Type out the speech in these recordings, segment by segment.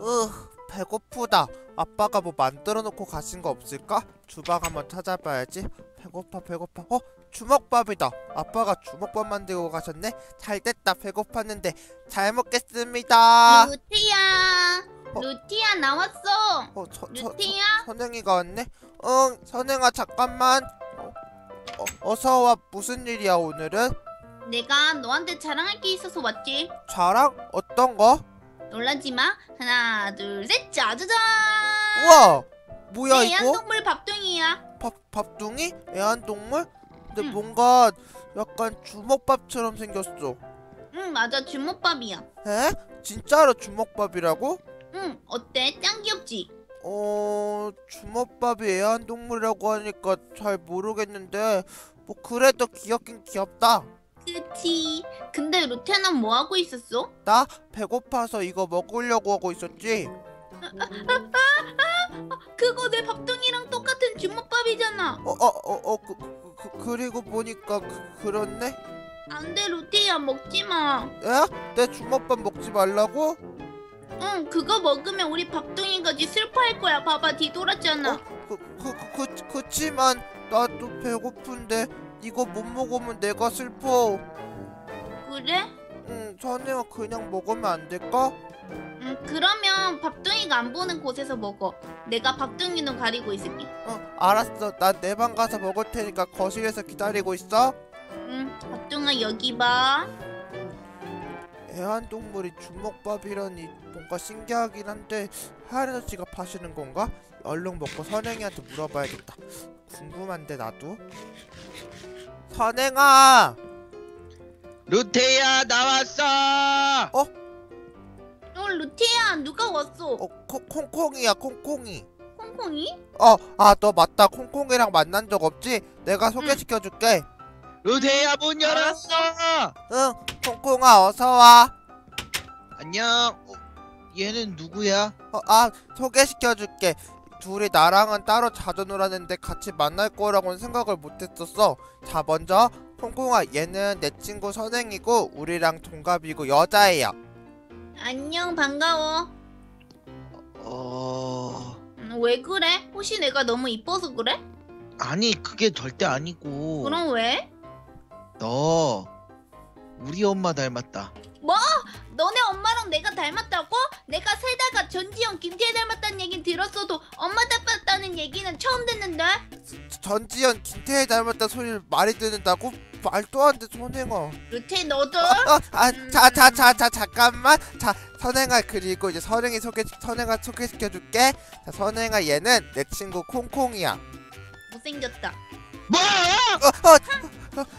으, 배고프다. 아빠가 뭐 만들어 놓고 가신 거 없을까? 주방 한번 찾아봐야지. 배고파, 배고파. 어, 주먹밥이다. 아빠가 주먹밥 만들고 가셨네. 잘 됐다. 배고팠는데 잘 먹겠습니다. 루티야 어? 루티야 나왔어 어, 서, 서, 서, 루티야 선행이가 왔네. 응, 선행아 잠깐만. 어, 어, 어서 와. 무슨 일이야 오늘은? 내가 너한테 자랑할 게 있어서 왔지 자랑? 어떤 거? 놀라지 마 하나 둘 셋 짜자잔 우와, 뭐야 내 이거? 애완동물 밥둥이야 밥 밥둥이? 애완동물? 근데 응. 뭔가 약간 주먹밥처럼 생겼어. 응 맞아 주먹밥이야 에? 진짜로 주먹밥이라고? 응 어때 짱 귀엽지 어, 주먹밥이 애완동물이라고 하니까 잘 모르겠는데 뭐 그래도 귀엽긴 귀엽다. 그치 근데 루테는 뭐 하고 있었어? 나 배고파서 이거 먹으려고 하고 있었지. 그거 내 밥둥이랑 똑같은 주먹밥이잖아 어, 어, 어, 어, 그, 그, 그, 그리고 보니까 그, 그렇네. 안돼 루테야 먹지 마 에? 내 주먹밥 먹지 말라고? 응 그거 먹으면 우리 밥둥이까지 슬퍼할 거야 봐봐 뒤돌았잖아 어? 그, 그, 그, 그, 그치만 나도 배고픈데 이거 못 먹으면 내가 슬퍼. 그래? 응, 선생아 그냥 먹으면 안 될까? 응 그러면 밥둥이가 안 보는 곳에서 먹어 내가 밥둥이 눈 가리고 있을게 어, 알았어. 난내방 가서 먹을 테니까 거실에서 기다리고 있어. 응 밥둥아 여기 봐 애완동물이 주먹밥이라니 뭔가 신기하긴 한데 할아저씨가 파시는 건가? 얼른 먹고 선행이한테 물어봐야겠다. 궁금한데 나도. 선행아, 루테야 나왔어. 어 루티야 누가 왔어 어 콩, 콩콩이야 콩콩이. 콩콩이? 어, 아너 맞다. 콩콩이랑 만난 적 없지? 내가 소개시켜줄게. 루테야 문 열었어. 응, 콩콩아 어서 와. 안녕. 어, 얘는 누구야? 어, 아 소개시켜줄게. 둘이 나랑은 따로 자주 놀았는데 같이 만날 거라고는 생각을 못했었어. 자 먼저 콩콩아 얘는 내 친구 선행이고 우리랑 동갑이고 여자예요. 안녕 반가워 어 음, 왜 그래? 혹시 내가 너무 이뻐서 그래? 아니 그게 절대 아니고. 그럼 왜? 너 우리 엄마 닮았다. 너네 엄마랑 내가 닮았다고? 내가 살다가 전지현 김태희 닮았다는 얘긴 들었어도 엄마 닮았다는 얘기는 처음 듣는데 전지현 김태희 닮았다 소리를 많이 듣는다고? 말도 안 돼 선행아. 루테 너도? 어, 아, 자, 자, 자, 자, 잠깐만. 자, 선행아 그리고 이제 선행이 소개, 선행아 소개시켜줄게. 자, 선행아 얘는 내 친구 콩콩이야. 못생겼다 뭐? 어, 어, 어,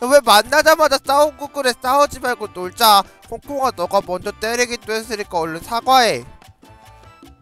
왜 만나자마자 싸우고 그래? 싸우지 말고 놀자. 콩콩아 너가 먼저 때리기도 했으니까 얼른 사과해.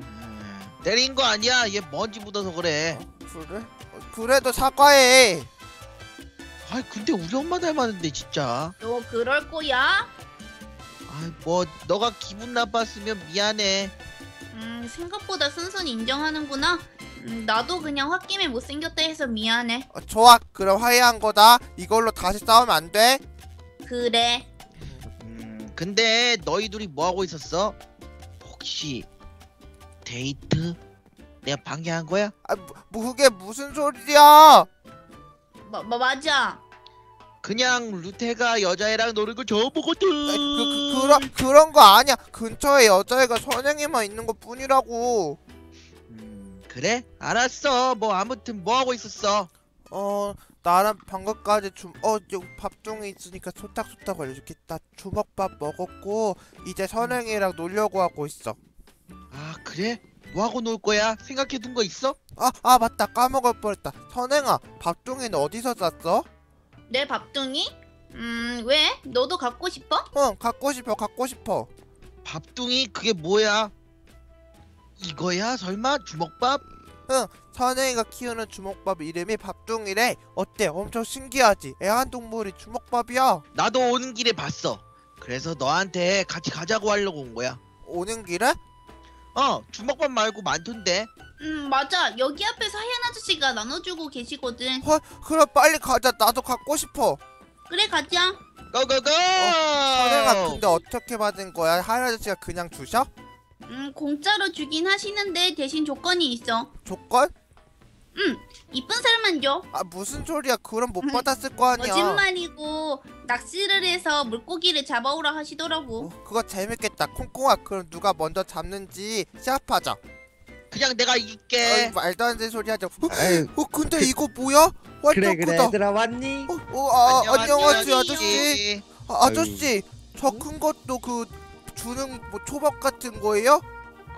음, 때린 거 아니야. 얘 먼지 묻어서 그래. 그래? 어, 그래도 사과해. 아 근데 우리 엄마 닮았는데 진짜. 너 그럴 거야? 아뭐 너가 기분 나빴으면 미안해. 음 생각보다 순순히 인정하는구나 음, 나도 그냥 홧김에 못생겼다 해서 미안해 어, 좋아. 그럼 화해한 거다. 이걸로 다시 싸우면 안 돼. 그래 음 근데 너희 둘이 뭐 하고 있었어? 혹시 데이트? 내가 방해한 거야? 아, 뭐, 뭐 그게 무슨 소리야? 마, 마, 맞아 그냥 루테가 여자애랑 노는 거 처음 보거든. 아, 그, 그, 그런 그런 거 아니야. 근처에 여자애가 선행이만 있는 것 뿐이라고. 음, 그래? 알았어. 뭐 아무튼 뭐 하고 있었어? 어 나랑 방금까지 여기 밥종이 있으니까 소탁소탁 알려줄게 나 주먹밥 먹었고 이제 선행이랑 놀려고 하고 있어 아 그래? 뭐 하고 놀 거야? 생각해 둔 거 있어? 아아 맞다 까먹을 뻔했다 선행아 밥종이는 어디서 샀어? 내 밥둥이? 음 왜? 너도 갖고 싶어? 응 갖고 싶어 갖고 싶어 밥둥이 그게 뭐야? 이거야? 설마 주먹밥? 선행이가 키우는 주먹밥 이름이 밥종이래 어때 엄청 신기하지 애완동물이 주먹밥이야 나도 오는 길에 봤어. 그래서 너한테 같이 가자고 하려고 온 거야. 오는 길에? 어, 주먹밥 말고 많던데. 음 맞아 여기 앞에서 하얀 아저씨가 나눠주고 계시거든 헐 그럼 빨리 가자 나도 갖고 싶어 그래 가자 고고고! 선행아 근데 어떻게 받은 거야? 할아저씨가 그냥 주셔? 음 공짜로 주긴 하시는데 대신 조건이 있어. 조건? 이쁜 살만 줘. 아 무슨 소리야 그럼 못 받았을 거 아니야 거짓말이고 낚시를 해서 물고기를 잡아오라 하시더라고. 어, 그거 재밌겠다 콩콩아 그럼 누가 먼저 잡는지 시합하자 그냥 내가 이길게. 말도 안 되는 소리 하자 어, 아유, 어 근데 이거 뭐야? 완전 그래 그래 크다 얘들아 왔니? 어, 어, 아, 안녕하세요 안녕하세요. 아저씨 아, 아저씨 저 큰 것도 그 주는 뭐 초밥 같은 거예요?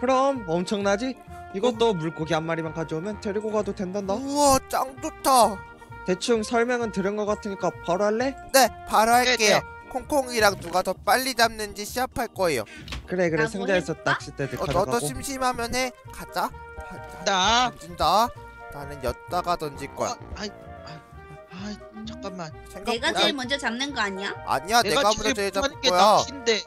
그럼 엄청나지? 이것도 물고기 한 마리만 가져오면 데리고 가도 된단다 우와 짱 좋다 대충 설명은 들은 것 같으니까 바로 할래? 네 바로 할게요 네, 콩콩이랑 누가 더 빨리 잡는지 시합할 거예요 그래 그래 나 승자에서 뭐 했다? 낚싯대들 어, 너도 가져가고 심심하면 해 가자 하- 나. 던진다 나는 엿다가 던질 거야 어, 아이, 아이, 아이, 잠깐만. 생각보다 내가 제일 먼저 잡는 거 아니야? 아니야 내가, 먼저 제일 잡을 거야 낚시인데.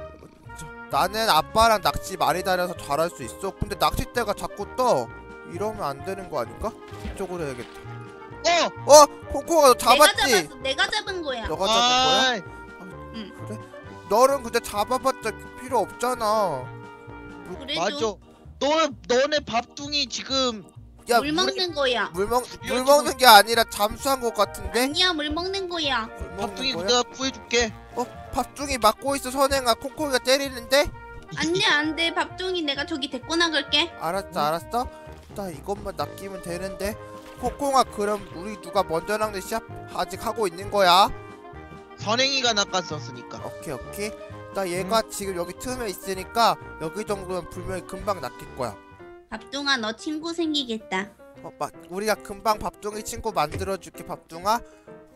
나는 아빠랑 낚시 많이 다녀서 잘할 수 있어 근데 낚싯대가 자꾸 떠 이러면 안 되는 거 아닐까? 이쪽으로 해야겠다 어. 어! 콩콩아 너 내가 잡았지? 잡았어. 내가 잡은 거야. 너가 잡은 거야? 아이, 그래? 너는 근데 잡아봤자 필요 없잖아 그래도 맞아. 너 너네 밥둥이 지금 야 물 먹는 거야. 물, 먹, 물 먹는 게 아니라 잠수한 것 같은데? 아니야 물 먹는 거야. 물 밥둥이 먹는 거야? 내가 구해줄게. 어? 밥중이 막고 있어 선행아 콩콩이가 때리는데? 안돼 안돼 밥종이 내가 저기 데리고 나갈게. 알았어 알았어 나 이것만 낚이면 되는데 콩콩아 그럼 우리 누가 먼저 낚는 시합 아직 하고 있는 거야? 선행이가 낚았었으니까. 오케이 오케이 나 얘가 지금 여기 틈에 있으니까 여기 정도면 분명히 금방 낚일 거야 밥종아 너 친구 생기겠다. 어, 마, 우리가 금방 밥둥이 친구 만들어줄게 밥둥아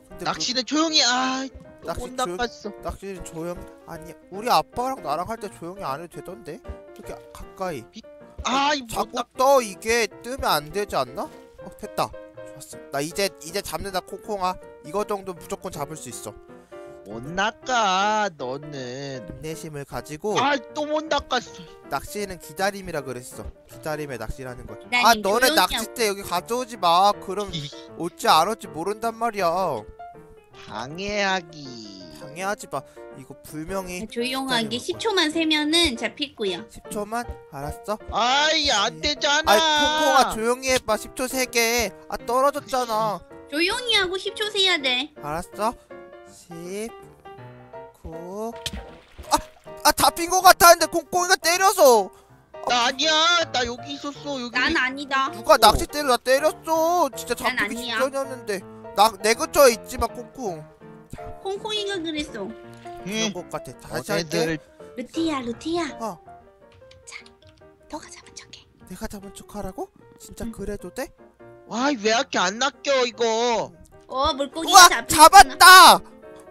근데 낚시는 조용히. 아, 뭐, 낚시 못 조용- 낚았어. 낚시는 조용 아니 우리 아빠랑 나랑 할 때 조용히 안 해도 되던데 이렇게 가까이 아, 이못 자꾸 낚. 떠 이게 뜨면 안 되지 않나? 어 됐다 좋았어 나 이제 이제 잡는다 콩콩아 이거 정도 무조건 잡을 수 있어 못 낚아. 너는. 인내심을 가지고 아, 또 못 낚았어. 낚시는 기다림이라 그랬어 기다림에 낚시라는 아이 너네 낚싯대 여기 가져오지 마 그럼 올지 안 올지 모른단 말이야 방해하기. 방해하지 마 이거 분명히 조용하게 기다려봐. 10초만 세면은 잡힐 거야. 10초만 알았어? 아이, 안 되잖아. 아이 콩콩아 조용히 해봐 10초 세게 아 떨어졌잖아 조용히 하고 10초 세야 돼. 알았어 10 9 아! 아 잡힌 거 같았는데 콩콩이가 때려서 나 아니야. 나 여기 있었어. 여기. 난 아니다. 누가 낚싯대로 나 때렸어 진짜 난 잡히기 아니야. 직전이었는데 나내 근처에 있지만 콩콩 콩콩이가 그랬어. 그런 응. 것 같아 다시 할게 루티야 루티야. 어 너가 잡은 척해. 내가 잡은 척하라고? 진짜 응. 그래도 돼? 와, 왜 이렇게 안 낚여 이거? 어 물고기가 우와. 잡았다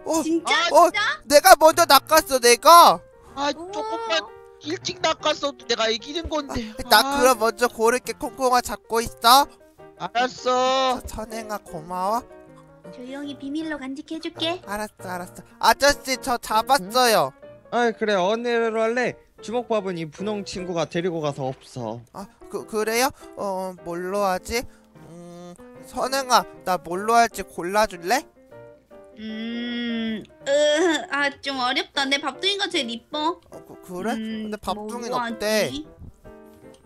어 진짜? 아, 어, 내가 먼저 낚았어 내가 아. 조금만 일찍 낚았어도 내가 이기는 건데. 나 아, 그럼 먼저 고를게 콩콩아 잡고 있어 알았어. 저 선행아 고마워 조용히 비밀로 간직해줄게. 알았어 알았어 아저씨 저 잡았어요 아 그래 언니로 할래? 주먹밥은 이 분홍 친구가 데리고 가서 없어 아 그, 그래요? 어 뭘로 하지? 음 선행아 나 뭘로 할지 골라줄래? 음, 아좀 어렵다. 내 밥둥이가 제일 이뻐. 어 그, 그래? 음, 근데 밥둥이는 뭐 어때? 하지?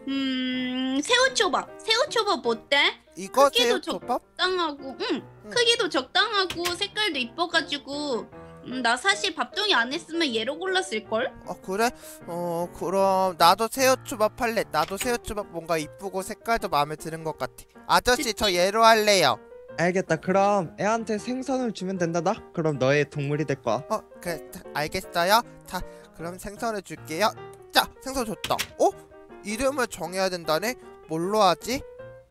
음, 새우초밥. 새우초밥 어때? 이거 크기도 적- 새우초밥? 적당하고, 응. 응. 크기도 적당하고 색깔도 이뻐가지고. 음, 나 사실 밥둥이 안 했으면 얘로 골랐을 걸. 어 그래? 어 그럼 나도 새우초밥 할래 나도 새우초밥 뭔가 이쁘고 색깔도 마음에 드는 것 같아 아저씨 저 얘로 할래요 알겠다 그럼 애한테 생선을 주면 된다다? 그럼 너의 동물이 될 거야 어, 그, 자, 알겠어요. 자, 그럼 생선을 줄게요. 자, 생선 줬다. 어? 이름을 정해야 된다네? 뭘로 하지?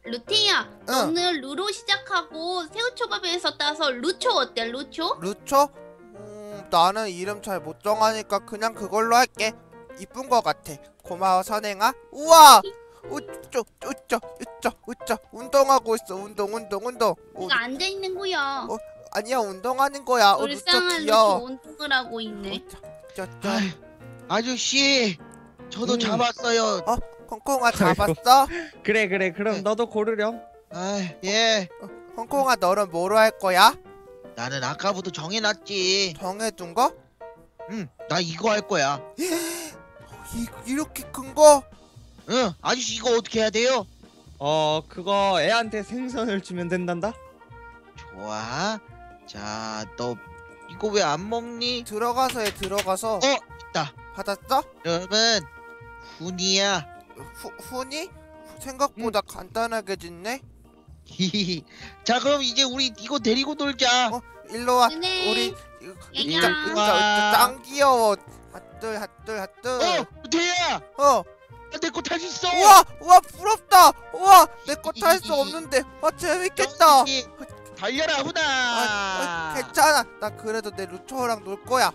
루티야, 너는 루로 시작하고 새우초밥에서 따서 루초 어때? 루초? 루초? 음, 나는 이름 잘 못 정하니까 그냥 그걸로 할게. 이쁜 거 같아. 고마워, 선행아. 우와! 우쩌, 우쩌, 우쩌, 우쩌. 운동하고 있어. 운동, 운동, 운동. 오, 이거 앉아 있는 거야. 어, 아니야, 운동하는 거야. 어, 루초 귀여워. 운동을 하고 있네. 우쩌, 우쩌, 우쩌. 아이, 아저씨, 저도 음. 잡았어요. 콩콩아 잡았어? 그래 그래 그럼 네. 너도 고르렴 아, 예. 콩콩아 너는 뭐로 할 거야? 나는 아까부터 정해놨지. 정해둔 거? 응, 나 이거 할 거야. 이, 이렇게 큰 거? 응 아저씨 이거 어떻게 해야 돼요? 어 그거 애한테 생선을 주면 된단다 좋아 자 너 이거 왜 안 먹니? 들어가서 해 들어가서 어 있다 받았어? 그러면 훈이야. 후, 훈이? 생각보다 간단하게 짓네? 히히히 자 그럼 이제 우리 이거 데리고 놀자. 어? 일로 와. 우리. 진짜 진짜 짱 귀여워. 핫들 핫들 핫들 어 대야! 어. 내거 탈 수 있어! 우와 우와 부럽다. 우와 내 거 탈 수 없는데. 아 재밌겠다. 달려라 훈아! 아, 아, 괜찮아. 나 그래도 내 루초랑 놀 거야